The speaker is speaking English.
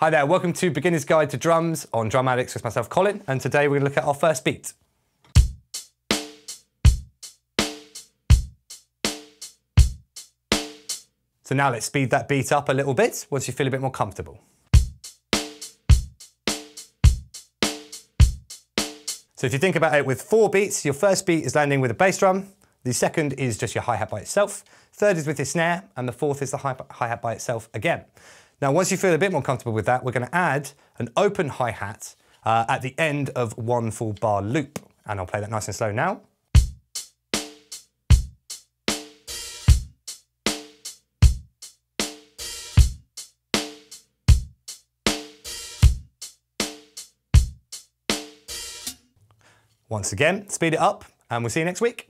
Hi there, welcome to Beginner's Guide to Drums on Drum Addicts with myself, Colin, and today we're going to look at our first beat. So now let's speed that beat up a little bit once you feel a bit more comfortable. So if you think about it with four beats, your first beat is landing with a bass drum, the second is just your hi-hat by itself, third is with your snare, and the fourth is the hi-hat by itself again. Now, once you feel a bit more comfortable with that, we're going to add an open hi-hat uh, at the end of one full bar loop. And I'll play that nice and slow now. Once again, speed it up, and we'll see you next week.